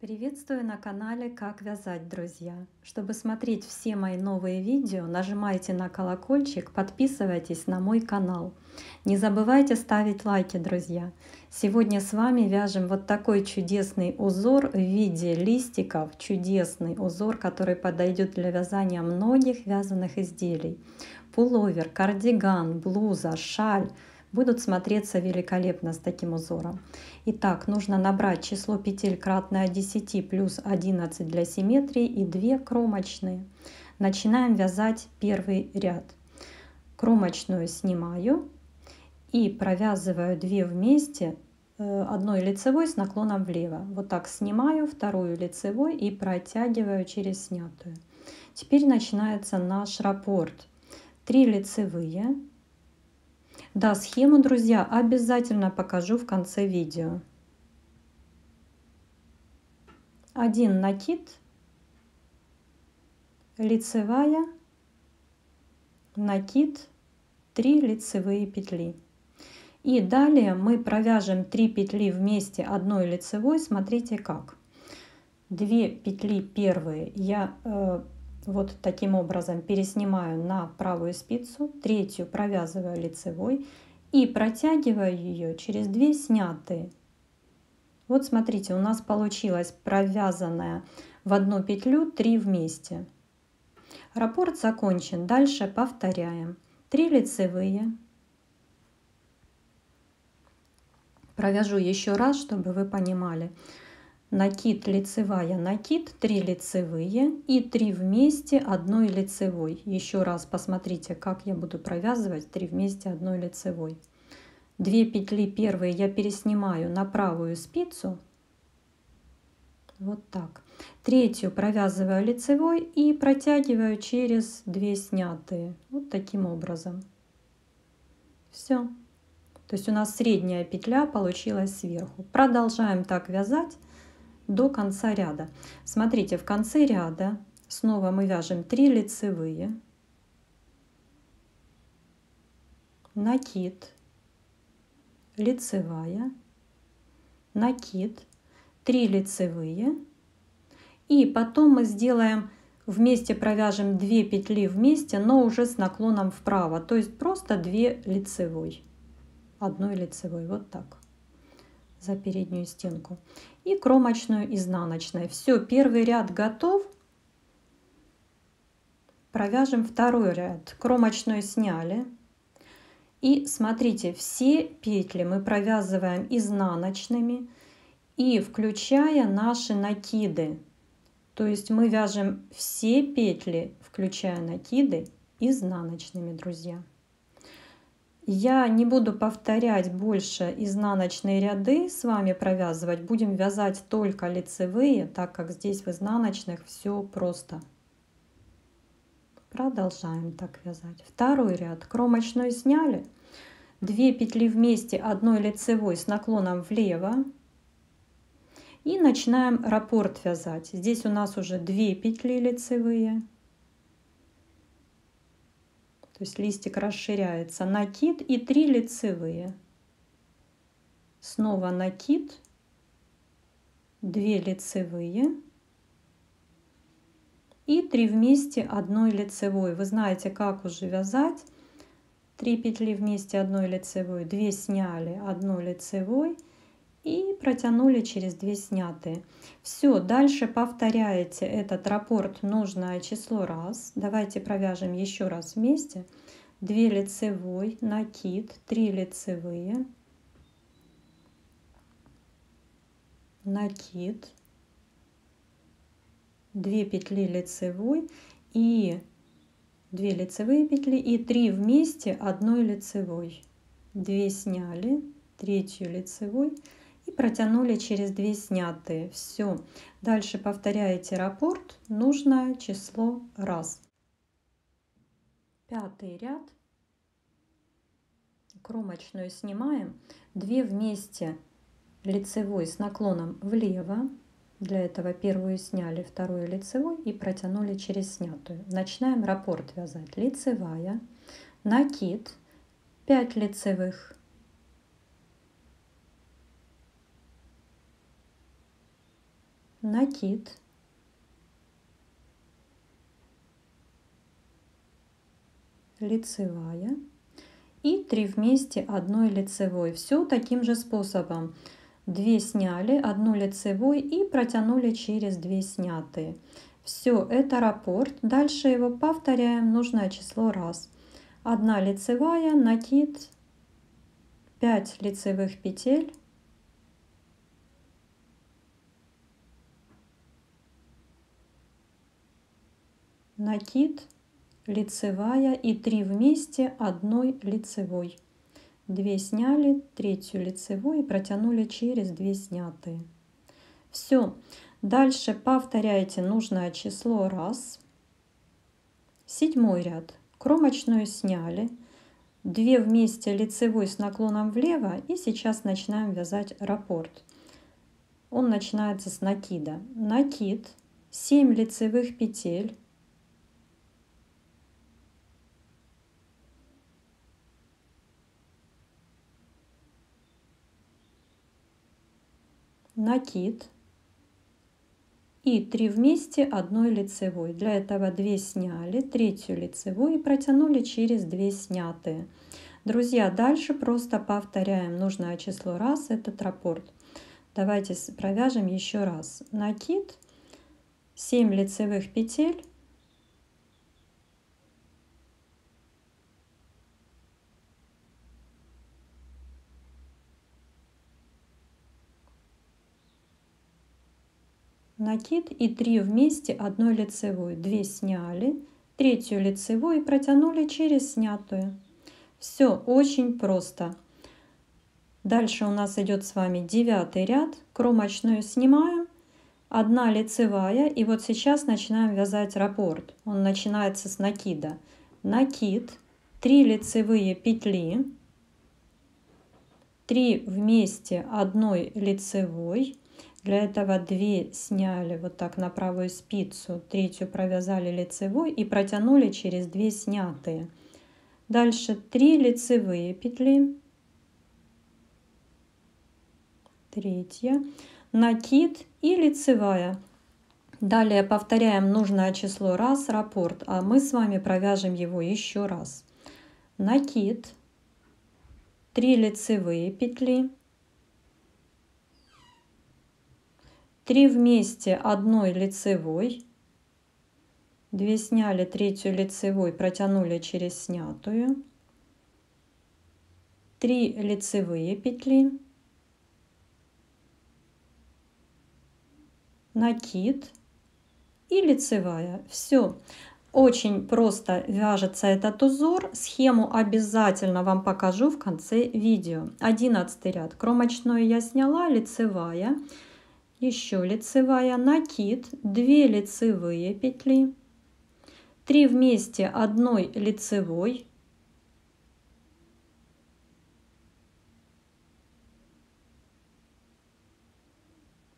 Приветствую на канале Как вязать, друзья! Чтобы смотреть все мои новые видео, нажимайте на колокольчик, подписывайтесь на мой канал. Не забывайте ставить лайки, друзья! Сегодня с вами вяжем вот такой чудесный узор в виде листиков, чудесный узор, который подойдет для вязания многих вязаных изделий. Пуловер, кардиган, блуза, шаль – будут смотреться великолепно с таким узором. Итак, нужно набрать число петель кратное 10 плюс 11 для симметрии и 2 кромочные. Начинаем вязать первый ряд. Кромочную снимаю и провязываю 2 вместе э, одной лицевой с наклоном влево. Вот так снимаю вторую лицевой и протягиваю через снятую. Теперь начинается наш раппорт. 3 лицевые, да, схему, друзья, обязательно покажу в конце видео. Один накид, лицевая, накид, 3 лицевые петли. И далее мы провяжем 3 петли вместе одной лицевой. Смотрите как. 2 петли первые я э, вот таким образом переснимаю на правую спицу, третью провязываю лицевой и протягиваю ее через две снятые. Вот смотрите, у нас получилось провязанная в одну петлю 3 вместе. Раппорт закончен. Дальше повторяем. 3 лицевые. Провяжу еще раз, чтобы вы понимали накид лицевая накид 3 лицевые и 3 вместе одной лицевой. Еще раз посмотрите как я буду провязывать 3 вместе одной лицевой. 2 петли первые я переснимаю на правую спицу. Вот так. Третью провязываю лицевой и протягиваю через 2 снятые. Вот таким образом. Все то есть у нас средняя петля получилась сверху. Продолжаем так вязать до конца ряда. Смотрите, в конце ряда снова мы вяжем 3 лицевые, накид, лицевая, накид, 3 лицевые. И потом мы сделаем вместе провяжем 2 петли вместе, но уже с наклоном вправо. То есть просто 2 лицевой. Одной лицевой. Вот так за переднюю стенку и кромочную изнаночной. Все, первый ряд готов. Провяжем второй ряд. Кромочную сняли. И смотрите, все петли мы провязываем изнаночными и включая наши накиды. То есть мы вяжем все петли, включая накиды, изнаночными, друзья. Я не буду повторять больше изнаночные ряды с вами провязывать. Будем вязать только лицевые, так как здесь в изнаночных все просто. Продолжаем так вязать. Второй ряд. Кромочную сняли. 2 петли вместе одной лицевой с наклоном влево. И начинаем раппорт вязать. Здесь у нас уже 2 петли лицевые. То есть листик расширяется. Накид и 3 лицевые. Снова накид, 2 лицевые и 3 вместе одной лицевой. Вы знаете, как уже вязать. 3 петли вместе одной лицевой, 2 сняли, 1 лицевой и протянули через 2 снятые. Все, дальше повторяете этот раппорт нужное число раз. Давайте провяжем еще раз вместе. 2 лицевой, накид, 3 лицевые, накид, 2 петли лицевой и 2 лицевые петли и 3 вместе одной лицевой. 2 сняли, третью лицевой и протянули через 2 снятые. Все. Дальше повторяете раппорт, нужное число раз. Пятый ряд. Кромочную снимаем. 2 вместе лицевой с наклоном влево. Для этого первую сняли, вторую лицевой и протянули через снятую. Начинаем раппорт вязать. Лицевая, накид, 5 лицевых, накид, лицевая и 3 вместе одной лицевой. Все таким же способом. 2 сняли, одну лицевой и протянули через 2 снятые. Все, это раппорт. Дальше его повторяем нужное число раз. Одна лицевая, накид, 5 лицевых петель. Накид, лицевая и 3 вместе одной лицевой. 2 сняли, третью лицевую и протянули через 2 снятые. Все. Дальше повторяйте нужное число раз. Седьмой ряд. Кромочную сняли. 2 вместе лицевой с наклоном влево. И сейчас начинаем вязать раппорт. Он начинается с накида. Накид. 7 лицевых петель. Накид и 3 вместе одной лицевой. Для этого 2 сняли, третью лицевую и протянули через 2 снятые. Друзья, дальше просто повторяем нужное число раз этот раппорт. Давайте провяжем еще раз. Накид, 7 лицевых петель, накид и 3 вместе одной лицевой. 2 сняли, третью лицевую и протянули через снятую. Все очень просто. Дальше у нас идет с вами девятый ряд. Кромочную снимаем, одна лицевая. И вот сейчас начинаем вязать раппорт. Он начинается с накида. Накид, 3 лицевые петли, 3 вместе одной лицевой, для этого 2 сняли вот так на правую спицу, третью провязали лицевой и протянули через 2 снятые. Дальше 3 лицевые петли, третья, накид и лицевая. Далее повторяем нужное число раз, раппорт, а мы с вами провяжем его еще раз. Накид, 3 лицевые петли, 3 вместе одной лицевой, 2 сняли третью лицевой, протянули через снятую, 3 лицевые петли, накид и лицевая. Все. Очень просто вяжется этот узор. Схему обязательно вам покажу в конце видео. 11 ряд. Кромочную я сняла, лицевая еще лицевая, накид, 2 лицевые петли, 3 вместе одной лицевой,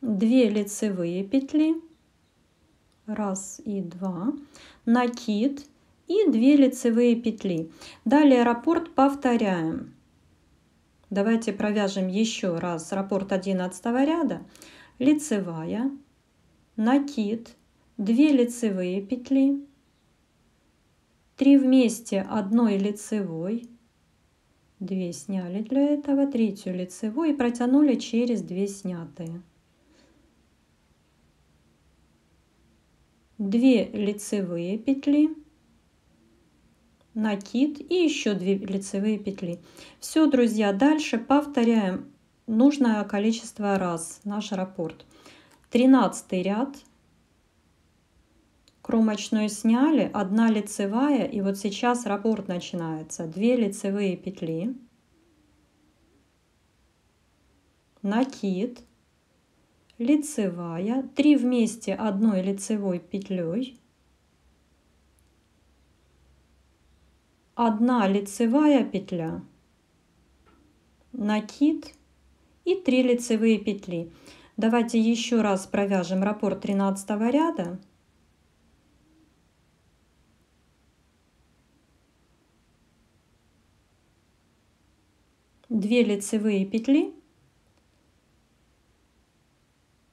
две лицевые петли, раз и два, накид и 2 лицевые петли. Далее раппорт повторяем. Давайте провяжем еще раз раппорт 11 ряда лицевая, накид, 2 лицевые петли, 3 вместе одной лицевой, 2 сняли для этого, третью лицевую и протянули через 2 снятые. 2 лицевые петли, накид и еще 2 лицевые петли. Все, друзья, дальше повторяем нужное количество раз наш раппорт. 13 ряд. Кромочную сняли, одна лицевая, и вот сейчас раппорт начинается. 2 лицевые петли, накид, лицевая, 3 вместе одной лицевой петлей, одна лицевая петля, накид, и 3 лицевые петли. Давайте еще раз провяжем раппорт 13 ряда. Две лицевые петли,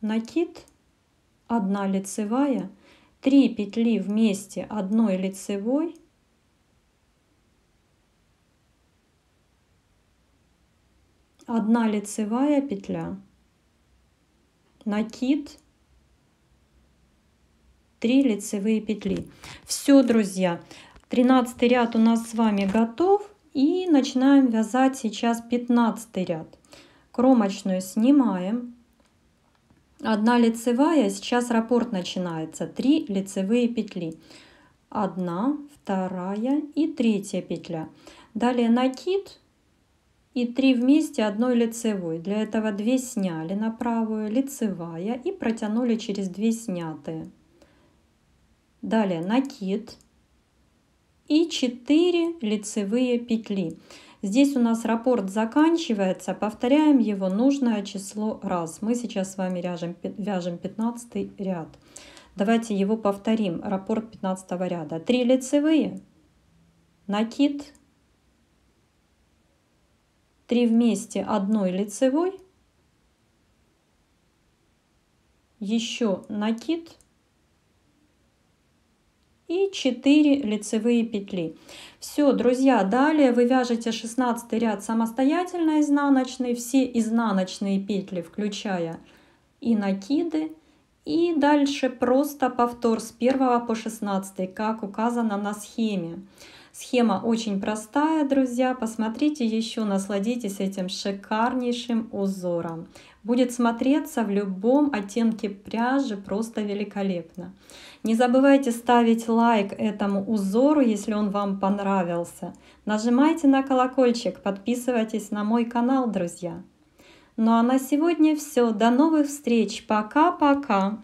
накид 1 лицевая, 3 петли вместе одной лицевой, одна лицевая петля, накид, 3 лицевые петли. Все, друзья, 13 ряд у нас с вами готов. И начинаем вязать сейчас 15 ряд. Кромочную снимаем. Одна лицевая, сейчас раппорт начинается. Три лицевые петли. Одна, вторая и третья петля. Далее накид и три вместе одной лицевой. Для этого 2 сняли на правую, лицевая и протянули через 2 снятые. Далее накид и 4 лицевые петли. Здесь у нас раппорт заканчивается, повторяем его нужное число раз. Мы сейчас с вами вяжем, вяжем 15 ряд. Давайте его повторим. Раппорт 15 ряда. 3 лицевые, накид, 3 вместе одной лицевой, еще накид, и 4 лицевые петли. Все, друзья, далее вы вяжете 16 ряд самостоятельно изнаночный, все изнаночные петли, включая и накиды. И дальше просто повтор с 1 по 16, как указано на схеме. Схема очень простая, друзья. Посмотрите еще, насладитесь этим шикарнейшим узором. Будет смотреться в любом оттенке пряжи просто великолепно. Не забывайте ставить лайк этому узору, если он вам понравился. Нажимайте на колокольчик, подписывайтесь на мой канал, друзья. Ну а на сегодня все. До новых встреч. Пока-пока.